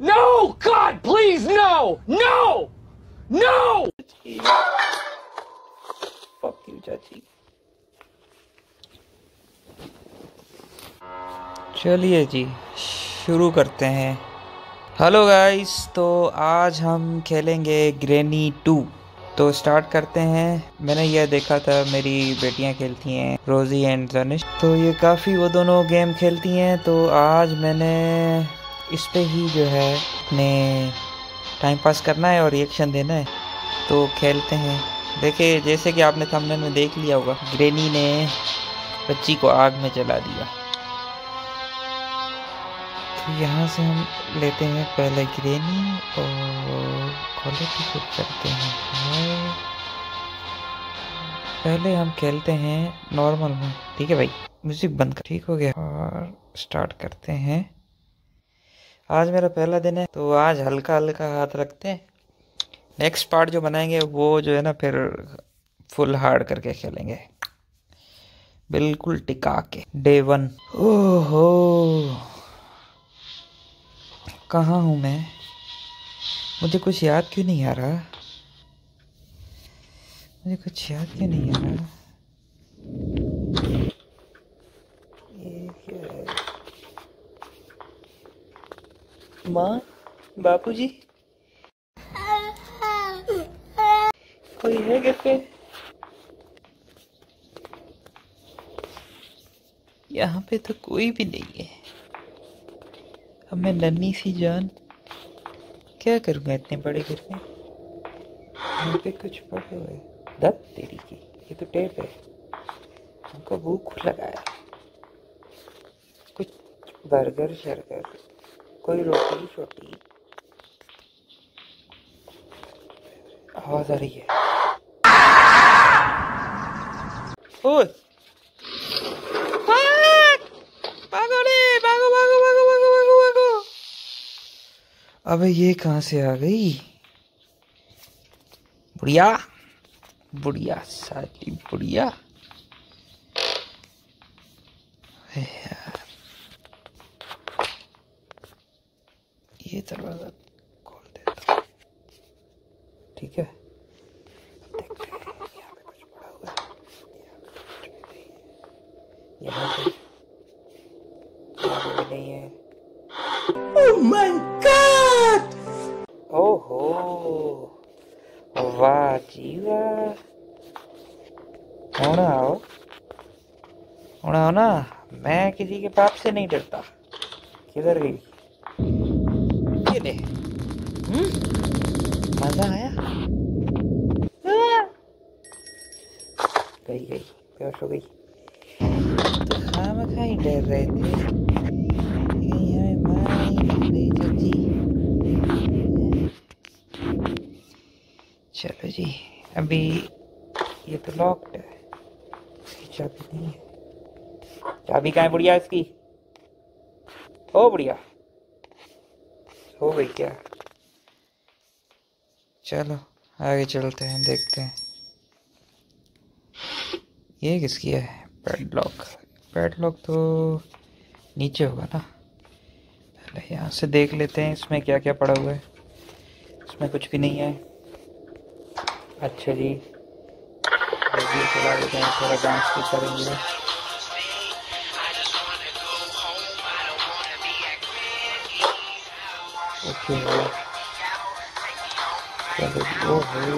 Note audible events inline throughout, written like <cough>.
No! God, please, no! No! No! Fuck you, चाची चलिए जी शुरू करते हैं हेलो गाइस तो आज हम खेलेंगे ग्रेनी टू तो स्टार्ट करते हैं मैंने यह देखा था मेरी बेटियाँ खेलती हैं रोजी एंड जनिश तो ये काफ़ी वो दोनों गेम खेलती हैं तो आज मैंने इस पर ही जो है अपने टाइम पास करना है और रिएक्शन देना है। तो खेलते हैं। देखिए, जैसे कि आपने थंबनेल में देख लिया होगा ग्रेनी ने बच्ची को आग में जला दिया। तो यहाँ से हम लेते हैं पहले ग्रेनी और क्वालिटी को करते हैं। पहले हम खेलते हैं नॉर्मल में। ठीक है भाई? म्यूज़िक बंद कर। ठीक हो गया। और स्टार्ट करते हैं। आज मेरा पहला दिन है तो आज हल्का हल्का हाथ रखते हैं। नेक्स्ट पार्ट जो बनाएँगे, वो जो है ना, फिर फुल हार्ड करके खेलेंगे। बिल्कुल टिका के। डे वन ओहो। कहाँ हूँ मैं? मुझे कुछ याद क्यों नहीं आ रहा? मुझे कुछ याद क्यों नहीं आ रहा ये क्या है माँ, बापूजी। कोई है घर पे? यहाँ पे तो कोई भी नहीं है। अब मैं नन्ही सी जान, क्या करूँगा इतने बड़े घर में? यहाँ पे कुछ पड़े हुए दत तेरी की, ये तो टेप है। हमको भूख लगाया कुछ बर्गर, शर्गर। कोई रोटी शोटी आवाज़ आ रही है। ओए। भाग! भागो रे भागो भागो भागो भागो भागो भागो। अबे ये कहाँ से आ गई? बुढ़िया बुढ़िया साली बुढ़िया अरे यार ये दरवाज़ा खोल देता हूँ। ठीक है देखते हैं यहाँ पे कुछ पड़ा हुआ है यहाँ पे कुछ भी नहीं है यहाँ पे यहाँ पे भी नहीं है Oh my god! वाह जी वाह होना आओ होना हो ना? मैं किसी के पाप से नहीं डरता। किधर गई? ये हम्म? मज़ा आया हाँ। गई गई, बेहोश हो गई। तो खाम खा ही डर रहे थे। चलो जी, अभी ये तो लॉक्ड है। चाबी नहीं है। चाबी कहाँ है बुढ़िया इसकी? ओ बुढ़िया। हो गई क्या? चलो, आगे चलते हैं, देखते हैं। ये किसकी है? पैडलॉक पैडलॉक तो नीचे होगा ना। पहले यहाँ से देख लेते हैं इसमें क्या क्या पड़ा हुआ है। इसमें कुछ भी नहीं है। अच्छा जी। चला थोड़ा डांस भी करेंगे। ओके। चलो ओहो।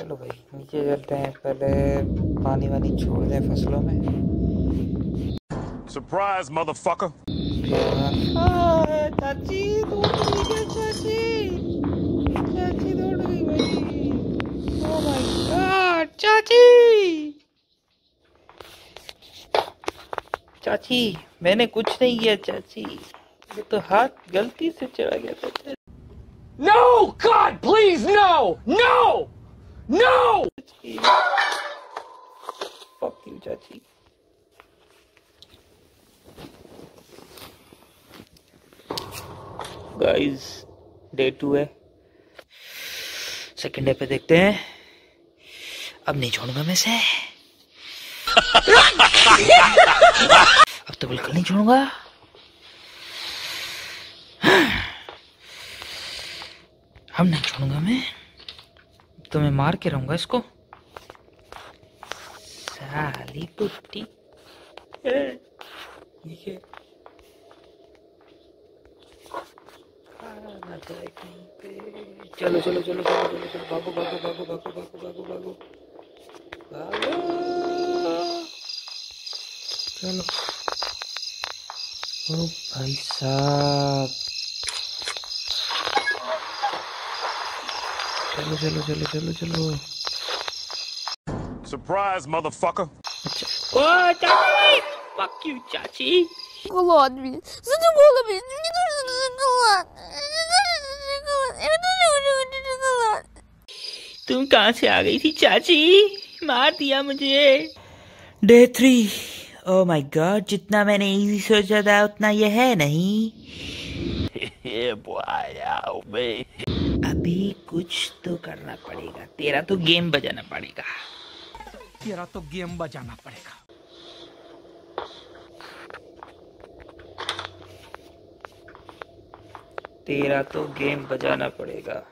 चलो भाई नीचे चलते हैं पहले पानी वानी छोड़ दें फ़सलों में motherfucker. हाँ, चाची दौड़ गई चाची चाची दौड़ गई भाई ओ माय गॉड चाची चाची मैंने कुछ नहीं किया चाची ये तो हाथ गलती से चला गया था No! God, please, no! No! No! Fuck you, चाची गाइस डे टू है. सेकंड डे पे देखते हैं। अब नहीं छोड़ूँगा मैं से अब तो बिल्कुल नहीं छोड़ूँगा। हम नहीं छोड़ूँगा मैं। तो मैं मार के रहूँगा इसको। साली कुट्टी ये चलो चलो चलो चलो चलो चलो भागो भागो भागो भागो भागो भागो भागो भागो। चलो। ओ भाई साहब। चलो चलो चलो चलो चलो Surprise, motherfucker. अच्छा ओ चाची fuck you चाची Шоколад, блин. Задумала, блин. Мне нужен шоколад. Мне нужен шоколад. Я тоже хочу шоколад. तुम कहाँ से आ गई थी चाची मार दिया मुझे day three oh my god जितना मैंने इजी सोचा था उतना ये है नहीं <laughs> अभी कुछ तो करना पड़ेगा। तेरा तो गेम बजाना पड़ेगा। तेरा तो गेम बजाना पड़ेगा। तेरा तो गेम बजाना पड़ेगा।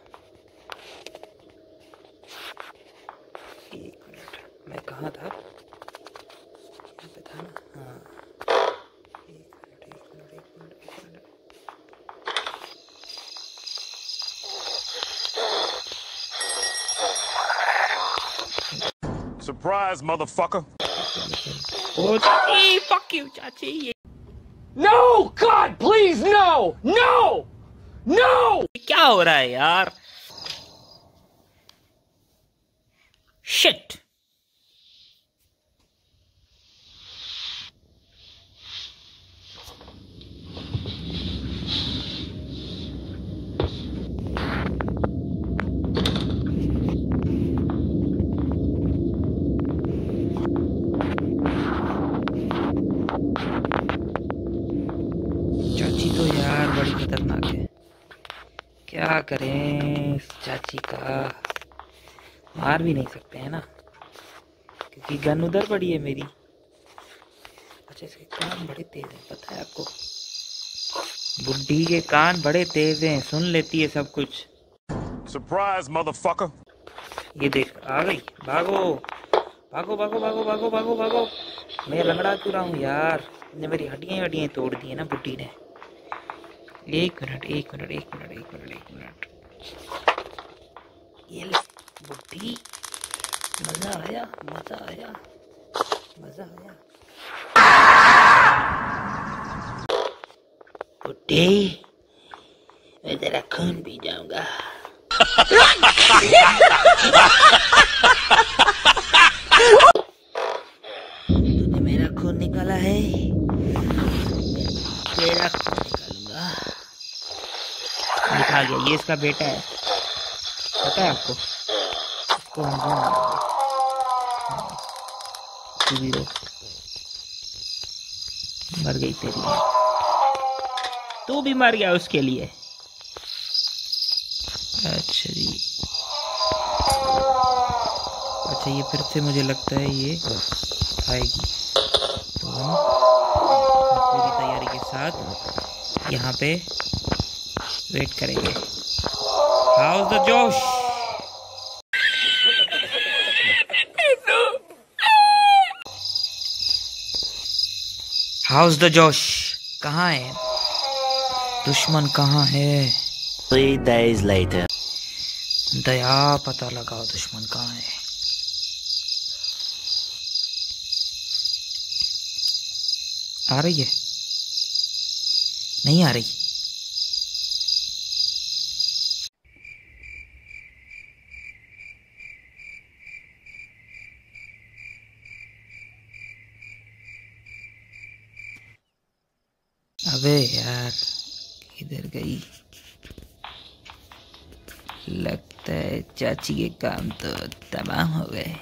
Surprise, motherfucker. ओ चाची fuck you चाची ये No! God, please, no! No! No! क्या हो रहा है यार शिट क्या करें। इस चाची का। मार भी नहीं सकते हैं ना। क्योंकि गन उधर पड़ी है मेरी। अच्छा इसके कान बड़े तेज हैं पता है आपको? बुढ़ी के कान बड़े तेज हैं सुन लेती है सब कुछ। Surprise, motherfucker. ये देख आ गई। भागो। भागो भागो भागो भागो भागो भागो। मैं लंगड़ा क्यों रहा हूँ यार? ने मेरी हड्डियाँ हड्डियाँ तोड़ दी है ना बुढ़ी ने। एक मिनट एक मिनट एक मिनट एक मिनट एक मिनट। ये बुढ़ी मज़ा आया मज़ा आया मज़ा आया। बुढ़ी मैं तेरा खून पी जाऊँगा <laughs> तूने मेरा खून निकाला है तेरा खून निकालूँगा निकाल गया ये इसका बेटा है। पता है आपको? इसको मर गई तेरी तू भी मर गया उसके लिए। अच्छा जी। अच्छा ये फिर से मुझे लगता है ये आएगी। तो हम पूरी तैयारी के साथ यहाँ पे वेट करेंगे। How's the josh how's the josh कहाँ है? दुश्मन कहाँ है? Three days later. दया पता लगाओ दुश्मन कहाँ है। आ रही है? नहीं आ रही अबे यार किधर गई। लगता है चाची के काम तो तमाम हो गए।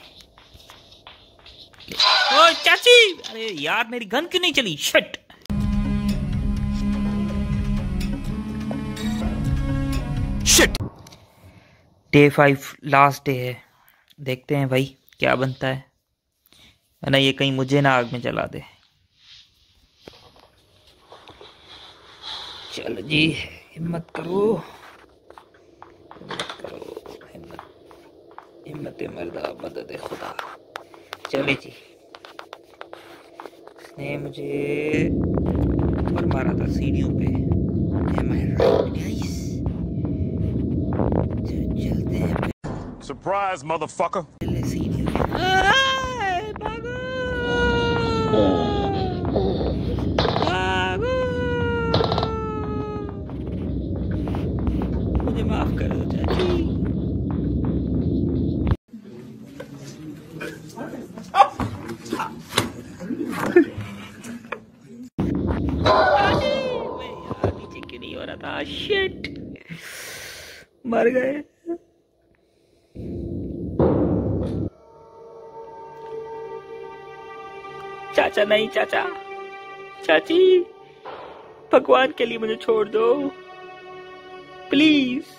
ओ, चाची! अरे, यार, मेरी गन क्यों नहीं चली? Shut day five last day है। देखते हैं भाई, क्या बनता है। ना ये कहीं मुझे ना आग में जला दे। चलो जी हिम्मत करो। हिम्मत करो हिम्मत हिम्मत मर्दा मदद खुदा। चले जी। उसने मुझे ऊपर मारा था सीढ़ियों पे। चलते हैं। Motherfucker. पहले सीढ़ियों पे आए, भागो भागो मुझे माफ़ कर दो चाची मैं यार नीचे क्यों नहीं हो रहा था शिट मर गए चाचा नहीं चाचा चाची भगवान के लिए मुझे छोड़ दो please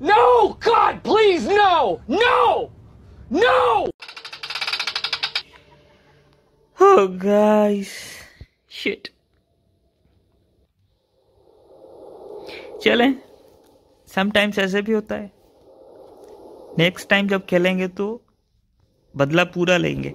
No! God, please, no! No! No! Oh, guys. Shit. चलें समटाइम्स ऐसे भी होता है। नेक्स्ट टाइम जब खेलेंगे तो बदला पूरा लेंगे।